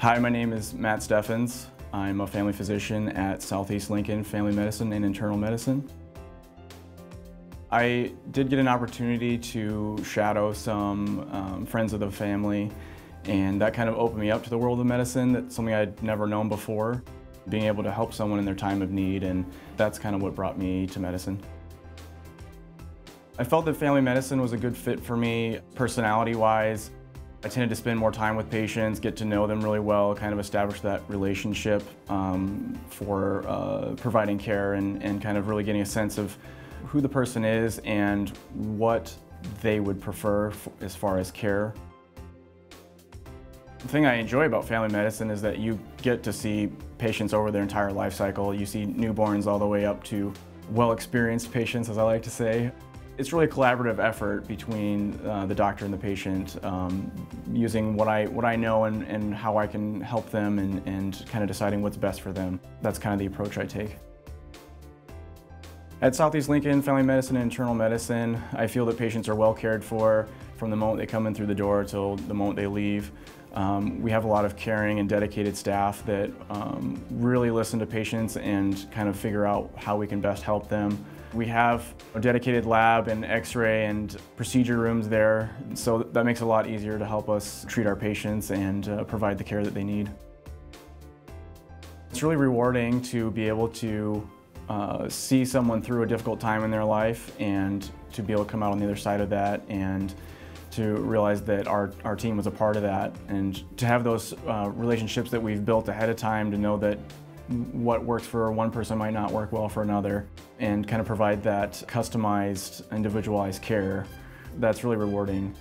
Hi, my name is Matt Steffens. I'm a family physician at Southeast Lincoln Family Medicine and Internal Medicine. I did get an opportunity to shadow some um, friends of the family and that kind of opened me up to the world of medicine. That's something I'd never known before. Being able to help someone in their time of need and that's kind of what brought me to medicine. I felt that family medicine was a good fit for me personality-wise. I tended to spend more time with patients, get to know them really well, kind of establish that relationship um, for uh, providing care and, and kind of really getting a sense of who the person is and what they would prefer as far as care. The thing I enjoy about family medicine is that you get to see patients over their entire life cycle. You see newborns all the way up to well-experienced patients, as I like to say. It's really a collaborative effort between uh, the doctor and the patient, um, using what I, what I know and, and how I can help them and, and kind of deciding what's best for them. That's kind of the approach I take. At Southeast Lincoln Family Medicine and Internal Medicine, I feel that patients are well cared for from the moment they come in through the door till the moment they leave. Um, we have a lot of caring and dedicated staff that um, really listen to patients and kind of figure out how we can best help them. We have a dedicated lab and x-ray and procedure rooms there, so that makes it a lot easier to help us treat our patients and uh, provide the care that they need. It's really rewarding to be able to uh, see someone through a difficult time in their life and to be able to come out on the other side of that and to realize that our, our team was a part of that and to have those uh, relationships that we've built ahead of time to know that what works for one person might not work well for another and kind of provide that customized, individualized care. That's really rewarding.